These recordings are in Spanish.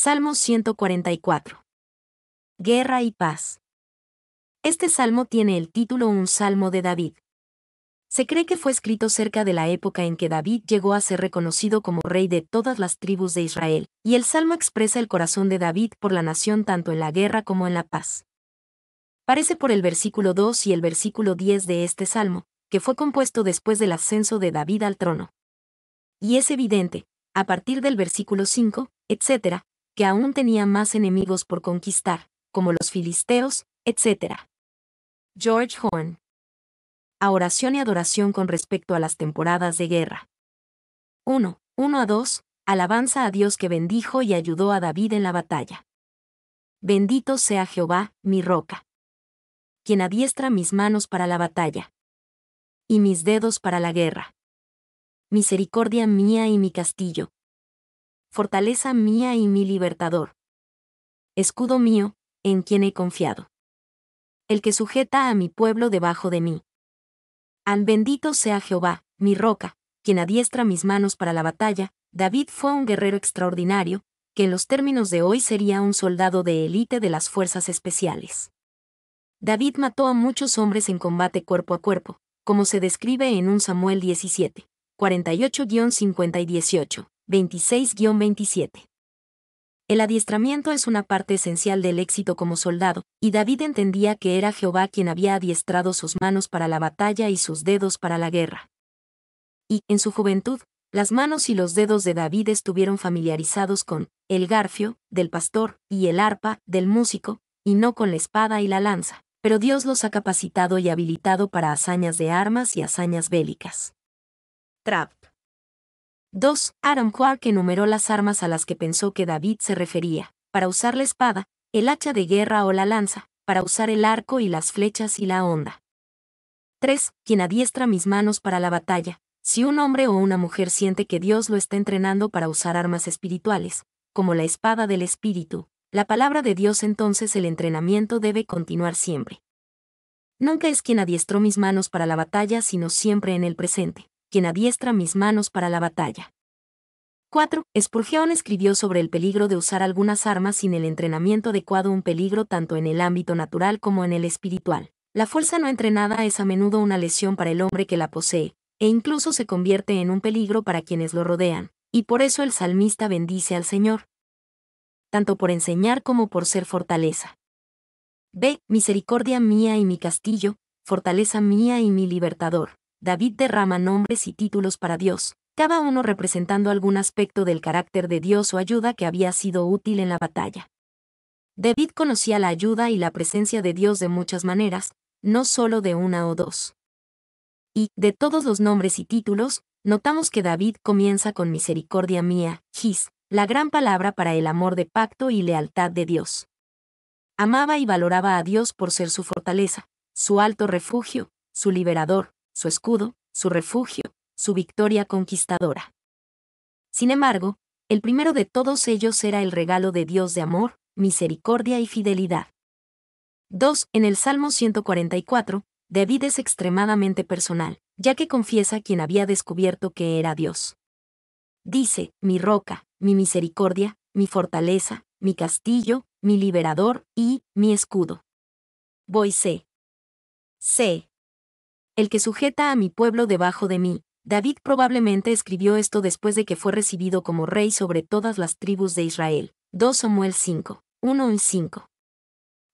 Salmo 144. Guerra y paz. Este salmo tiene el título Un Salmo de David. Se cree que fue escrito cerca de la época en que David llegó a ser reconocido como rey de todas las tribus de Israel, y el salmo expresa el corazón de David por la nación tanto en la guerra como en la paz. Parece por el versículo 2 y el versículo 10 de este salmo, que fue compuesto después del ascenso de David al trono. Y es evidente, a partir del versículo 5, etc., que aún tenía más enemigos por conquistar, como los filisteos, etc. George Horn a oración y adoración con respecto a las temporadas de guerra. 1. 1 a 2. Alabanza a Dios que bendijo y ayudó a David en la batalla. Bendito sea Jehová, mi roca. Quien adiestra mis manos para la batalla. Y mis dedos para la guerra. Misericordia mía y mi castillo. Fortaleza mía y mi libertador. Escudo mío, en quien he confiado. El que sujeta a mi pueblo debajo de mí. Al bendito sea Jehová, mi roca, quien adiestra mis manos para la batalla, David fue un guerrero extraordinario, que en los términos de hoy sería un soldado de élite de las fuerzas especiales. David mató a muchos hombres en combate cuerpo a cuerpo, como se describe en un Samuel 17, 48-50 y 18, 26-27. El adiestramiento es una parte esencial del éxito como soldado, y David entendía que era Jehová quien había adiestrado sus manos para la batalla y sus dedos para la guerra. Y, en su juventud, las manos y los dedos de David estuvieron familiarizados con el garfio, del pastor, y el arpa, del músico, y no con la espada y la lanza, pero Dios los ha capacitado y habilitado para hazañas de armas y hazañas bélicas. Trap. 2. Aaron Clark enumeró las armas a las que pensó que David se refería, para usar la espada, el hacha de guerra o la lanza, para usar el arco y las flechas y la honda. 3. Quien adiestra mis manos para la batalla. Si un hombre o una mujer siente que Dios lo está entrenando para usar armas espirituales, como la espada del espíritu, la palabra de Dios entonces el entrenamiento debe continuar siempre. Nunca es quien adiestró mis manos para la batalla, sino siempre en el presente quien adiestra mis manos para la batalla. 4. Spurgeon escribió sobre el peligro de usar algunas armas sin el entrenamiento adecuado, un peligro tanto en el ámbito natural como en el espiritual. La fuerza no entrenada es a menudo una lesión para el hombre que la posee, e incluso se convierte en un peligro para quienes lo rodean, y por eso el salmista bendice al Señor. Tanto por enseñar como por ser fortaleza. B. Misericordia mía y mi castillo, fortaleza mía y mi libertador. David derrama nombres y títulos para Dios, cada uno representando algún aspecto del carácter de Dios o ayuda que había sido útil en la batalla. David conocía la ayuda y la presencia de Dios de muchas maneras, no solo de una o dos. Y, de todos los nombres y títulos, notamos que David comienza con misericordia mía, his, la gran palabra para el amor de pacto y lealtad de Dios. Amaba y valoraba a Dios por ser su fortaleza, su alto refugio, su liberador, su escudo, su refugio, su victoria conquistadora. Sin embargo, el primero de todos ellos era el regalo de Dios de amor, misericordia y fidelidad. 2. En el Salmo 144, David es extremadamente personal, ya que confiesa quien había descubierto que era Dios. Dice, mi roca, mi misericordia, mi fortaleza, mi castillo, mi liberador y mi escudo. Voy sé. Sé, el que sujeta a mi pueblo debajo de mí. David probablemente escribió esto después de que fue recibido como rey sobre todas las tribus de Israel. 2 Samuel 5, 1 y 5.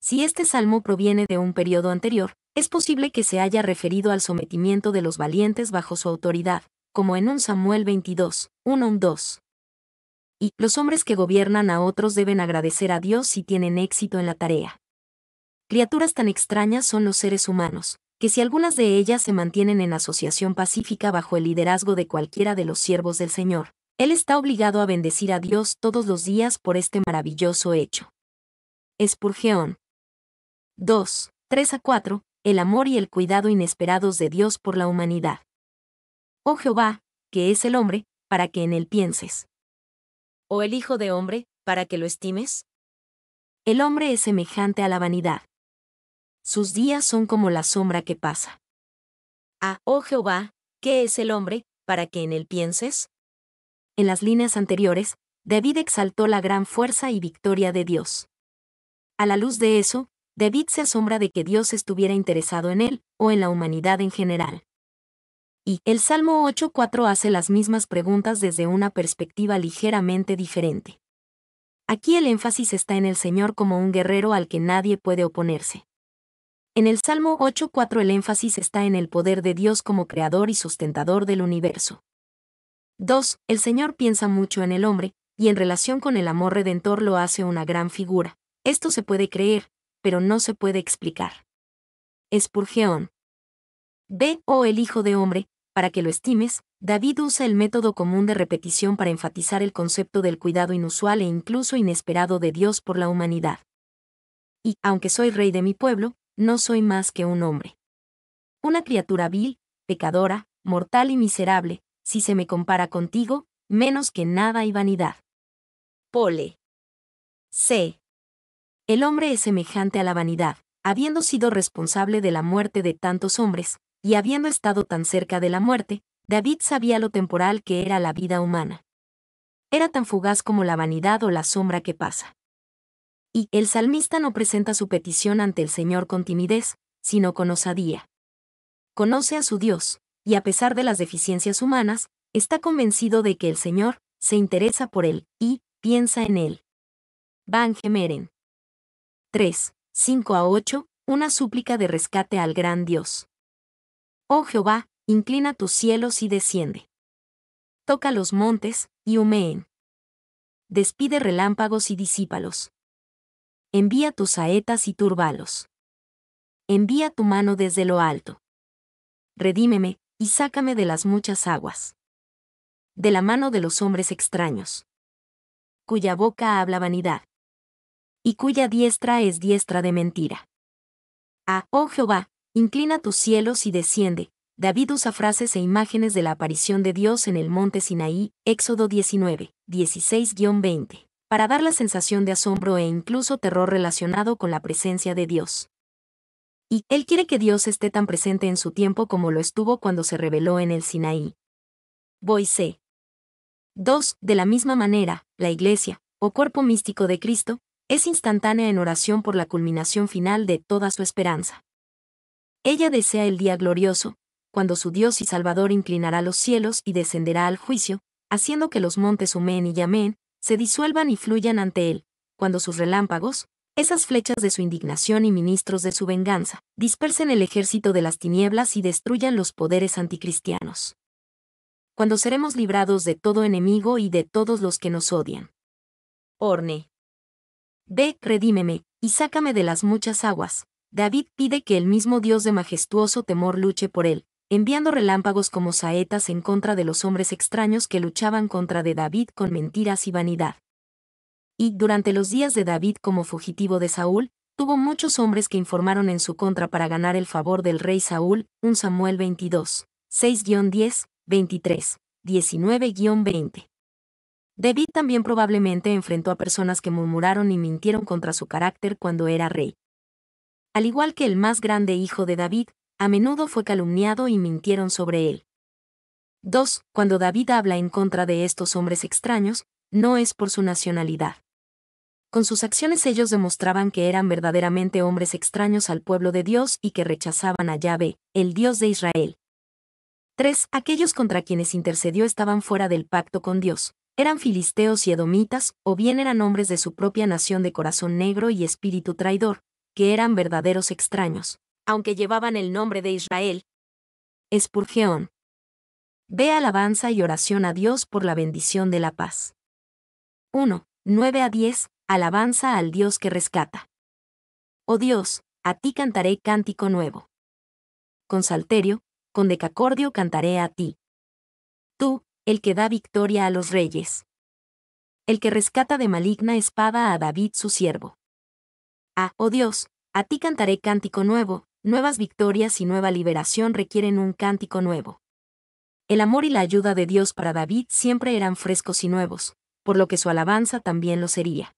Si este salmo proviene de un periodo anterior, es posible que se haya referido al sometimiento de los valientes bajo su autoridad, como en un Samuel 22, 1 y 2. Y los hombres que gobiernan a otros deben agradecer a Dios si tienen éxito en la tarea. Criaturas tan extrañas son los seres humanos, que si algunas de ellas se mantienen en asociación pacífica bajo el liderazgo de cualquiera de los siervos del Señor, Él está obligado a bendecir a Dios todos los días por este maravilloso hecho. Espurgeón. 2. 3 a 4. El amor y el cuidado inesperados de Dios por la humanidad. Oh Jehová, que es el hombre, para que en él pienses. ¿O el Hijo de hombre, para que lo estimes? El hombre es semejante a la vanidad sus días son como la sombra que pasa. Ah, oh Jehová, ¿qué es el hombre, para que en él pienses? En las líneas anteriores, David exaltó la gran fuerza y victoria de Dios. A la luz de eso, David se asombra de que Dios estuviera interesado en él, o en la humanidad en general. Y el Salmo 8.4 hace las mismas preguntas desde una perspectiva ligeramente diferente. Aquí el énfasis está en el Señor como un guerrero al que nadie puede oponerse. En el Salmo 8.4 el énfasis está en el poder de Dios como creador y sustentador del universo. 2. El Señor piensa mucho en el hombre, y en relación con el amor redentor lo hace una gran figura. Esto se puede creer, pero no se puede explicar. Espurgeón. B. O el Hijo de Hombre, para que lo estimes, David usa el método común de repetición para enfatizar el concepto del cuidado inusual e incluso inesperado de Dios por la humanidad. Y, aunque soy rey de mi pueblo, no soy más que un hombre. Una criatura vil, pecadora, mortal y miserable, si se me compara contigo, menos que nada y vanidad. Pole. C. El hombre es semejante a la vanidad, habiendo sido responsable de la muerte de tantos hombres, y habiendo estado tan cerca de la muerte, David sabía lo temporal que era la vida humana. Era tan fugaz como la vanidad o la sombra que pasa. Y el salmista no presenta su petición ante el Señor con timidez, sino con osadía. Conoce a su Dios, y a pesar de las deficiencias humanas, está convencido de que el Señor se interesa por él y piensa en él. Van Gemeren. 3, 5 a 8, una súplica de rescate al gran Dios. Oh Jehová, inclina tus cielos y desciende. Toca los montes, y humeen. Despide relámpagos y disípalos envía tus saetas y turbalos. Envía tu mano desde lo alto. Redímeme, y sácame de las muchas aguas. De la mano de los hombres extraños. Cuya boca habla vanidad. Y cuya diestra es diestra de mentira. Ah, oh Jehová, inclina tus cielos y desciende. David usa frases e imágenes de la aparición de Dios en el monte Sinaí, Éxodo 19, 16-20 para dar la sensación de asombro e incluso terror relacionado con la presencia de Dios. Y Él quiere que Dios esté tan presente en su tiempo como lo estuvo cuando se reveló en el Sinaí. Boise. 2. De la misma manera, la Iglesia, o cuerpo místico de Cristo, es instantánea en oración por la culminación final de toda su esperanza. Ella desea el día glorioso, cuando su Dios y Salvador inclinará los cielos y descenderá al juicio, haciendo que los montes humeen y llamen, se disuelvan y fluyan ante él, cuando sus relámpagos, esas flechas de su indignación y ministros de su venganza, dispersen el ejército de las tinieblas y destruyan los poderes anticristianos. Cuando seremos librados de todo enemigo y de todos los que nos odian. Orne. Ve, redímeme, y sácame de las muchas aguas. David pide que el mismo Dios de majestuoso temor luche por él, enviando relámpagos como saetas en contra de los hombres extraños que luchaban contra de David con mentiras y vanidad. Y durante los días de David como fugitivo de Saúl, tuvo muchos hombres que informaron en su contra para ganar el favor del rey Saúl, 1 Samuel 22, 6-10, 23, 19-20. David también probablemente enfrentó a personas que murmuraron y mintieron contra su carácter cuando era rey. Al igual que el más grande hijo de David, a menudo fue calumniado y mintieron sobre él. 2. Cuando David habla en contra de estos hombres extraños, no es por su nacionalidad. Con sus acciones ellos demostraban que eran verdaderamente hombres extraños al pueblo de Dios y que rechazaban a Yahvé, el Dios de Israel. 3. Aquellos contra quienes intercedió estaban fuera del pacto con Dios, eran filisteos y edomitas, o bien eran hombres de su propia nación de corazón negro y espíritu traidor, que eran verdaderos extraños aunque llevaban el nombre de Israel. Espurgeón. Ve alabanza y oración a Dios por la bendición de la paz. 1. 9 a 10. Alabanza al Dios que rescata. Oh Dios, a ti cantaré cántico nuevo. Con salterio, con decacordio cantaré a ti. Tú, el que da victoria a los reyes. El que rescata de maligna espada a David su siervo. Ah, oh Dios, a ti cantaré cántico nuevo, nuevas victorias y nueva liberación requieren un cántico nuevo. El amor y la ayuda de Dios para David siempre eran frescos y nuevos, por lo que su alabanza también lo sería.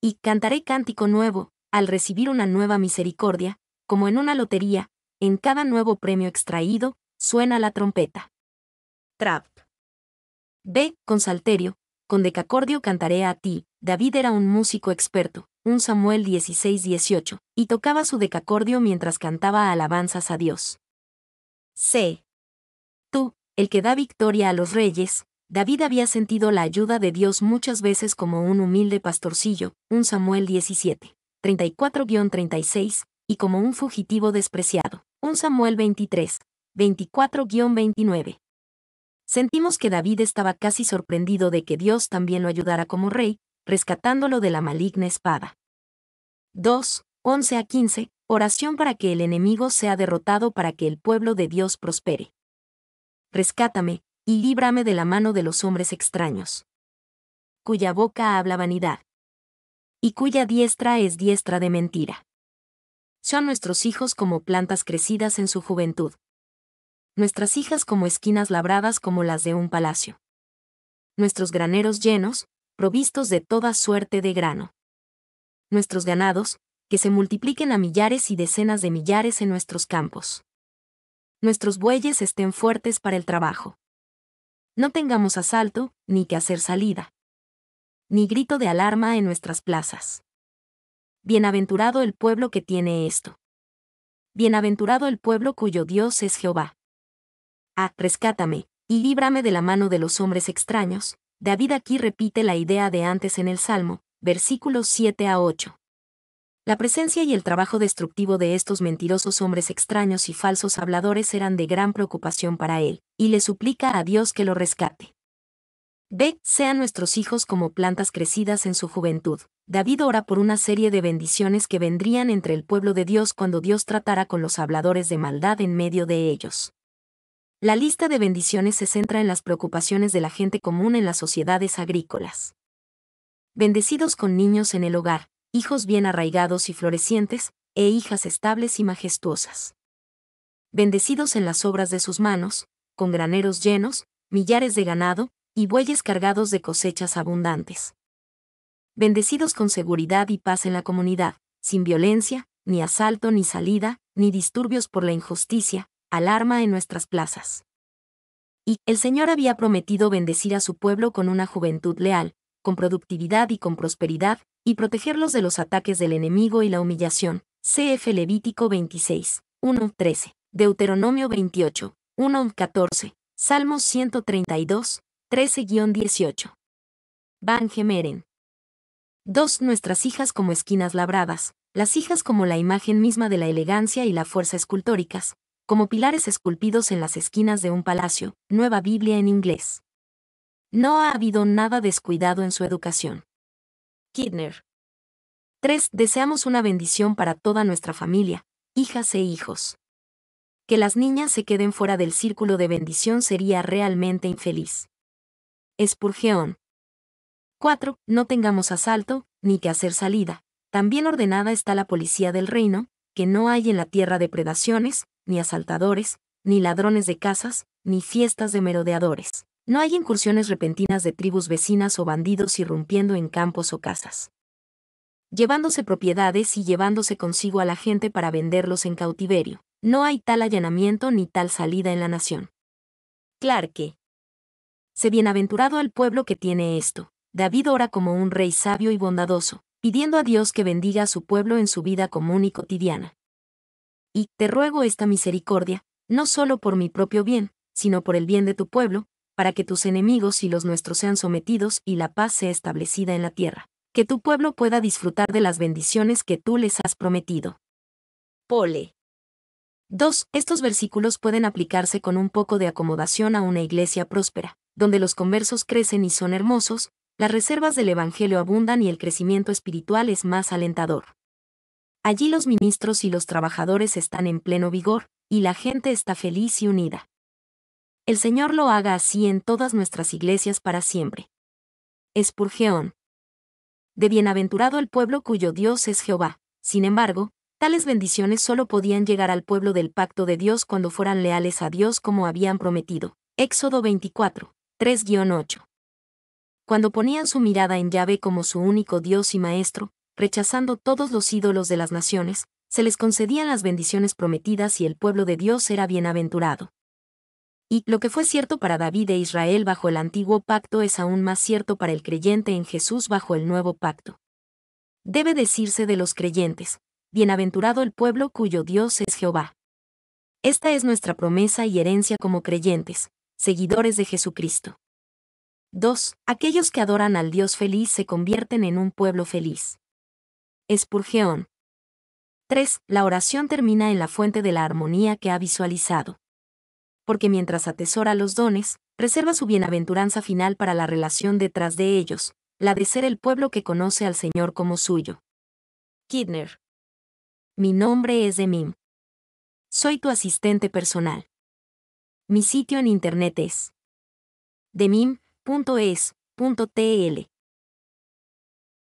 Y cantaré cántico nuevo, al recibir una nueva misericordia, como en una lotería, en cada nuevo premio extraído, suena la trompeta. Trap. B. Con salterio, con decacordio cantaré a ti. David era un músico experto, un Samuel 16-18, y tocaba su decacordio mientras cantaba alabanzas a Dios. C. Tú, el que da victoria a los reyes, David había sentido la ayuda de Dios muchas veces como un humilde pastorcillo, un Samuel 17, 34-36, y como un fugitivo despreciado, un Samuel 23, 24-29. Sentimos que David estaba casi sorprendido de que Dios también lo ayudara como rey, rescatándolo de la maligna espada. 2. 11 a 15. Oración para que el enemigo sea derrotado para que el pueblo de Dios prospere. Rescátame, y líbrame de la mano de los hombres extraños. Cuya boca habla vanidad. Y cuya diestra es diestra de mentira. Son nuestros hijos como plantas crecidas en su juventud. Nuestras hijas como esquinas labradas como las de un palacio. Nuestros graneros llenos, provistos de toda suerte de grano. Nuestros ganados, que se multipliquen a millares y decenas de millares en nuestros campos. Nuestros bueyes estén fuertes para el trabajo. No tengamos asalto, ni que hacer salida. Ni grito de alarma en nuestras plazas. Bienaventurado el pueblo que tiene esto. Bienaventurado el pueblo cuyo Dios es Jehová. Ah, rescátame, y líbrame de la mano de los hombres extraños, David aquí repite la idea de antes en el Salmo, versículos 7 a 8. La presencia y el trabajo destructivo de estos mentirosos hombres extraños y falsos habladores eran de gran preocupación para él, y le suplica a Dios que lo rescate. B. Sean nuestros hijos como plantas crecidas en su juventud. David ora por una serie de bendiciones que vendrían entre el pueblo de Dios cuando Dios tratara con los habladores de maldad en medio de ellos. La lista de bendiciones se centra en las preocupaciones de la gente común en las sociedades agrícolas. Bendecidos con niños en el hogar, hijos bien arraigados y florecientes, e hijas estables y majestuosas. Bendecidos en las obras de sus manos, con graneros llenos, millares de ganado, y bueyes cargados de cosechas abundantes. Bendecidos con seguridad y paz en la comunidad, sin violencia, ni asalto ni salida, ni disturbios por la injusticia, alarma en nuestras plazas. Y el Señor había prometido bendecir a su pueblo con una juventud leal, con productividad y con prosperidad, y protegerlos de los ataques del enemigo y la humillación. CF Levítico 26, 1, 13, Deuteronomio 28, 1, 14, Salmos 132, 13-18. Van Gemeren. 2. Nuestras hijas como esquinas labradas, las hijas como la imagen misma de la elegancia y la fuerza escultóricas, como pilares esculpidos en las esquinas de un palacio, Nueva Biblia en inglés. No ha habido nada descuidado en su educación. Kidner. 3. Deseamos una bendición para toda nuestra familia, hijas e hijos. Que las niñas se queden fuera del círculo de bendición sería realmente infeliz. Espurgeón. 4. No tengamos asalto, ni que hacer salida. También ordenada está la policía del reino, que no hay en la tierra depredaciones, ni asaltadores, ni ladrones de casas, ni fiestas de merodeadores. No hay incursiones repentinas de tribus vecinas o bandidos irrumpiendo en campos o casas. Llevándose propiedades y llevándose consigo a la gente para venderlos en cautiverio. No hay tal allanamiento ni tal salida en la nación. Clarke. Se bienaventurado el pueblo que tiene esto. David ora como un rey sabio y bondadoso, pidiendo a Dios que bendiga a su pueblo en su vida común y cotidiana y te ruego esta misericordia, no solo por mi propio bien, sino por el bien de tu pueblo, para que tus enemigos y los nuestros sean sometidos y la paz sea establecida en la tierra, que tu pueblo pueda disfrutar de las bendiciones que tú les has prometido. Pole. 2. Estos versículos pueden aplicarse con un poco de acomodación a una iglesia próspera, donde los conversos crecen y son hermosos, las reservas del Evangelio abundan y el crecimiento espiritual es más alentador. Allí los ministros y los trabajadores están en pleno vigor, y la gente está feliz y unida. El Señor lo haga así en todas nuestras iglesias para siempre. Espurgeón. De bienaventurado el pueblo cuyo Dios es Jehová. Sin embargo, tales bendiciones solo podían llegar al pueblo del pacto de Dios cuando fueran leales a Dios como habían prometido. Éxodo 24, 3-8. Cuando ponían su mirada en Yahvé como su único Dios y Maestro, rechazando todos los ídolos de las naciones, se les concedían las bendiciones prometidas y el pueblo de Dios era bienaventurado. Y lo que fue cierto para David e Israel bajo el antiguo pacto es aún más cierto para el creyente en Jesús bajo el nuevo pacto. Debe decirse de los creyentes, bienaventurado el pueblo cuyo Dios es Jehová. Esta es nuestra promesa y herencia como creyentes, seguidores de Jesucristo. 2. Aquellos que adoran al Dios feliz se convierten en un pueblo feliz. Espurgeón. 3. La oración termina en la fuente de la armonía que ha visualizado. Porque mientras atesora los dones, reserva su bienaventuranza final para la relación detrás de ellos, la de ser el pueblo que conoce al Señor como suyo. Kidner. Mi nombre es Demim. Soy tu asistente personal. Mi sitio en internet es demim.es.tl